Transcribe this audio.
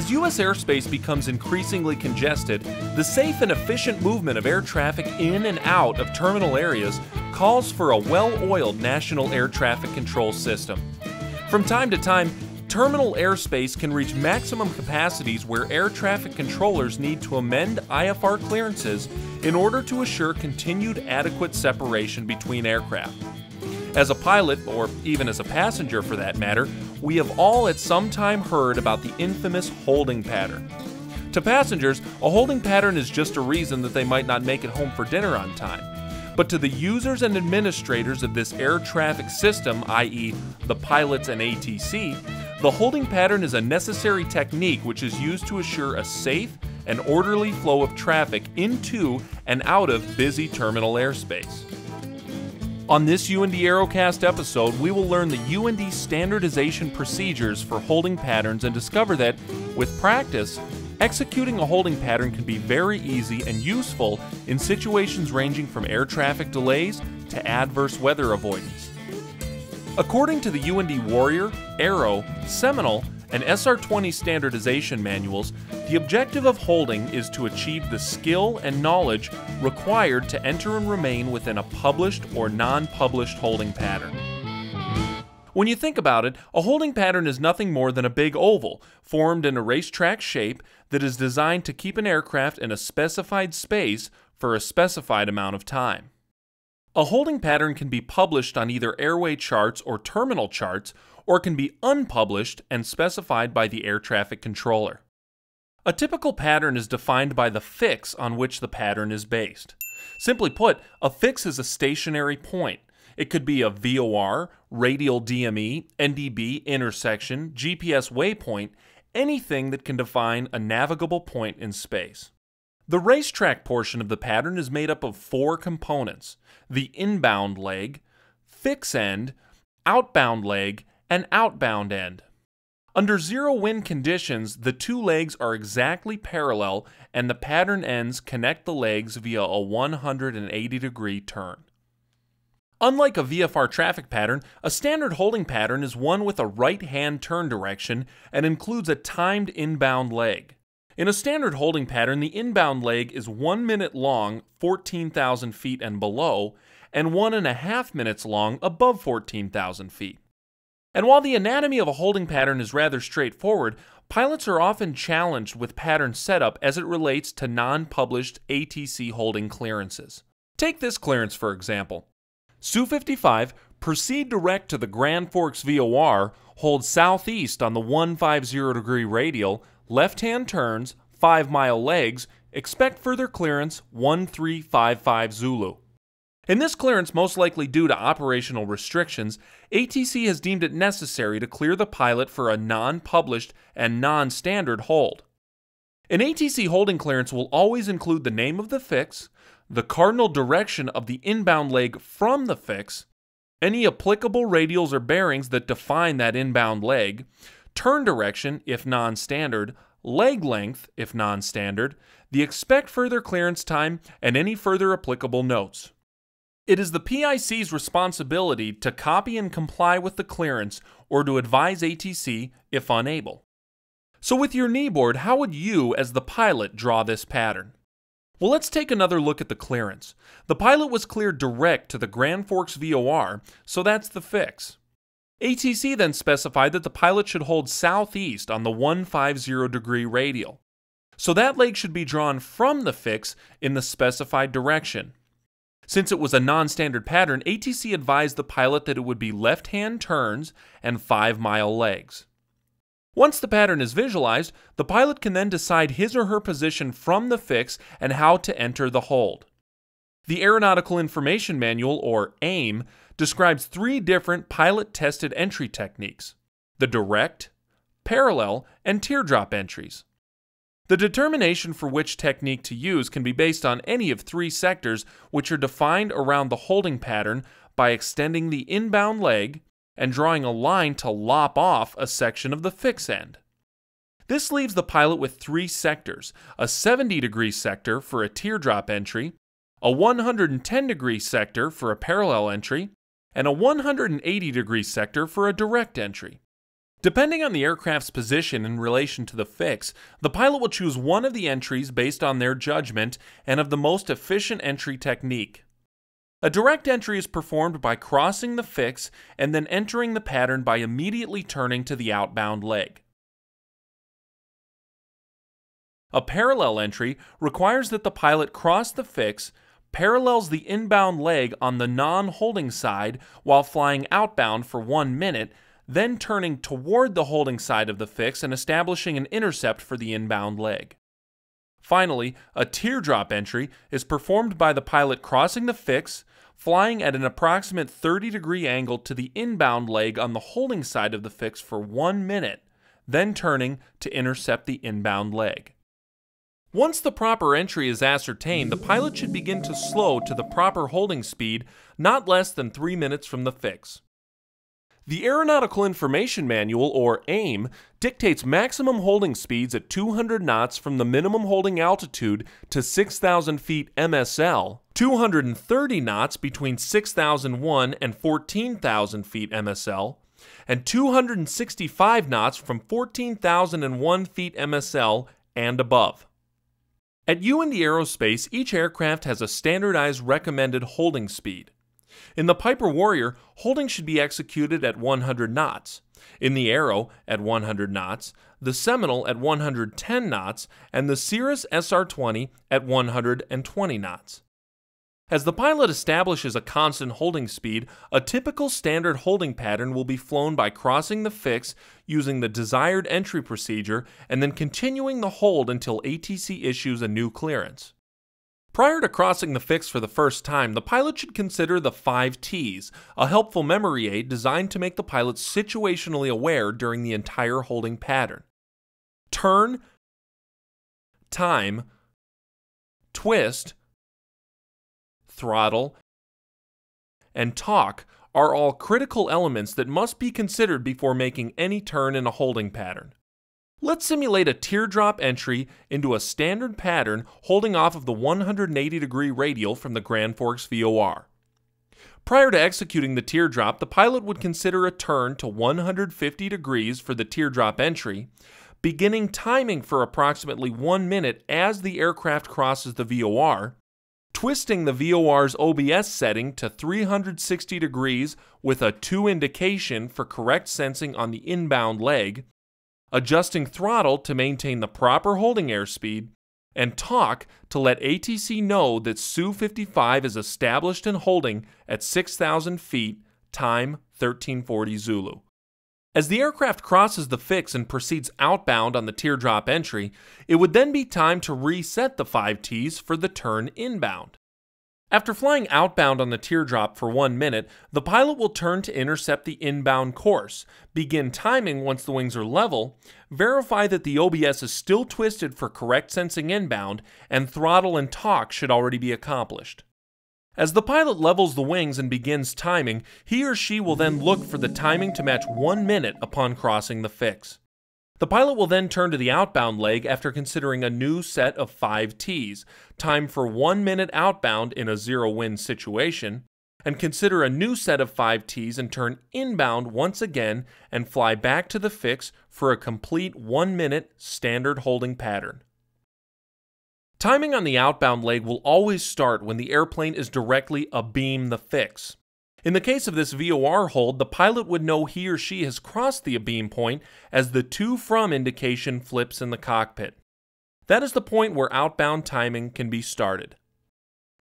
As U.S. airspace becomes increasingly congested, the safe and efficient movement of air traffic in and out of terminal areas calls for a well oiled national air traffic control system. From time to time, terminal airspace can reach maximum capacities where air traffic controllers need to amend IFR clearances in order to assure continued adequate separation between aircraft. As a pilot, or even as a passenger for that matter, we have all at some time heard about the infamous holding pattern. To passengers, a holding pattern is just a reason that they might not make it home for dinner on time. But to the users and administrators of this air traffic system, i.e., the pilots and ATC, the holding pattern is a necessary technique which is used to assure a safe and orderly flow of traffic into and out of busy terminal airspace. On this UND Aerocast episode, we will learn the UND standardization procedures for holding patterns and discover that, with practice, executing a holding pattern can be very easy and useful in situations ranging from air traffic delays to adverse weather avoidance. According to the UND Warrior, Arrow, Seminole, and SR 20 standardization manuals, the objective of holding is to achieve the skill and knowledge required to enter and remain within a published or non published holding pattern. When you think about it, a holding pattern is nothing more than a big oval, formed in a racetrack shape, that is designed to keep an aircraft in a specified space for a specified amount of time. A holding pattern can be published on either airway charts or terminal charts, or can be unpublished and specified by the air traffic controller. A typical pattern is defined by the fix on which the pattern is based. Simply put, a fix is a stationary point. It could be a VOR, radial DME, NDB, intersection, GPS waypoint, anything that can define a navigable point in space. The racetrack portion of the pattern is made up of four components the inbound leg, fix end, outbound leg, and outbound end. Under zero wind conditions, the two legs are exactly parallel and the pattern ends connect the legs via a 180 degree turn. Unlike a VFR traffic pattern, a standard holding pattern is one with a right hand turn direction and includes a timed inbound leg. In a standard holding pattern, the inbound leg is 1 minute long, 14,000 feet and below, and 1.5 minutes long, above 14,000 feet. And while the anatomy of a holding pattern is rather straightforward, pilots are often challenged with pattern setup as it relates to non published ATC holding clearances. Take this clearance for example. Sioux 55, proceed direct to the Grand Forks VOR, hold southeast on the 150 degree radial, left hand turns, 5 mile legs, expect further clearance 1355 Zulu. In this clearance, most likely due to operational restrictions, ATC has deemed it necessary to clear the pilot for a non published and non standard hold. An ATC holding clearance will always include the name of the fix, the cardinal direction of the inbound leg from the fix, any applicable radials or bearings that define that inbound leg, turn direction if non standard, leg length if non standard, the expect further clearance time, and any further applicable notes. It is the PIC's responsibility to copy and comply with the clearance or to advise ATC if unable. So, with your kneeboard, how would you, as the pilot, draw this pattern? Well, let's take another look at the clearance. The pilot was cleared direct to the Grand Forks VOR, so that's the fix. ATC then specified that the pilot should hold southeast on the 150 degree radial. So that leg should be drawn from the fix in the specified direction. Since it was a non standard pattern, ATC advised the pilot that it would be left hand turns and 5 mile legs. Once the pattern is visualized, the pilot can then decide his or her position from the fix and how to enter the hold. The Aeronautical Information Manual, or AIM, describes three different pilot tested entry techniques the direct, parallel, and teardrop entries. The determination for which technique to use can be based on any of three sectors, which are defined around the holding pattern by extending the inbound leg and drawing a line to lop off a section of the fix end. This leaves the pilot with three sectors a 70 degree sector for a teardrop entry, a 110 degree sector for a parallel entry, and a 180 degree sector for a direct entry. Depending on the aircraft's position in relation to the fix, the pilot will choose one of the entries based on their judgment and of the most efficient entry technique. A direct entry is performed by crossing the fix and then entering the pattern by immediately turning to the outbound leg. A parallel entry requires that the pilot cross the fix, parallels the inbound leg on the non holding side while flying outbound for one minute, then turning toward the holding side of the fix and establishing an intercept for the inbound leg. Finally, a teardrop entry is performed by the pilot crossing the fix, flying at an approximate 30 degree angle to the inbound leg on the holding side of the fix for one minute, then turning to intercept the inbound leg. Once the proper entry is ascertained, the pilot should begin to slow to the proper holding speed not less than 3 minutes from the fix. The Aeronautical Information Manual, or AIM, dictates maximum holding speeds at 200 knots from the minimum holding altitude to 6,000 feet MSL, 230 knots between 6,001 and 14,000 feet MSL, and 265 knots from 14,001 feet MSL and above. At UND Aerospace, each aircraft has a standardized recommended holding speed. In the Piper Warrior, holding should be executed at 100 knots. In the Arrow, at 100 knots, the Seminole at 110 knots, and the Cirrus SR 20 at 120 knots. As the pilot establishes a constant holding speed, a typical standard holding pattern will be flown by crossing the fix using the desired entry procedure and then continuing the hold until ATC issues a new clearance. Prior to crossing the fix for the first time, the pilot should consider the 5 T's, a helpful memory aid designed to make the pilot situationally aware during the entire holding pattern. Turn, time, twist, throttle, and talk are all critical elements that must be considered before making any turn in a holding pattern. Let's simulate a teardrop entry into a standard pattern holding off of the 180 degree radial from the Grand Forks VOR. Prior to executing the teardrop, the pilot would consider a turn to 150 degrees for the teardrop entry, beginning timing for approximately one minute as the aircraft crosses the VOR, twisting the VOR's OBS setting to 360 degrees with a 2 indication for correct sensing on the inbound leg, adjusting throttle to maintain the proper holding airspeed, and talk to let ATC know that Sioux 55 is established and holding at 6,000 feet, time 1340 Zulu. As the aircraft crosses the fix and proceeds outbound on the teardrop entry, it would then be time to reset the 5Ts for the turn inbound. After flying outbound on the teardrop for one minute, the pilot will turn to intercept the inbound course, begin timing once the wings are level, verify that the OBS is still twisted for correct sensing inbound, and throttle and talk should already be accomplished. As the pilot levels the wings and begins timing, he or she will then look for the timing to match one minute upon crossing the fix. The pilot will then turn to the outbound leg after considering a new set of 5 Ts, time for 1 minute outbound in a zero wind situation, and consider a new set of 5 Ts and turn inbound once again and fly back to the fix for a complete 1 minute standard holding pattern. Timing on the outbound leg will always start when the airplane is directly abeam the fix. In the case of this VOR hold, the pilot would know he or she has crossed the abeam point as the to from indication flips in the cockpit. That is the point where outbound timing can be started.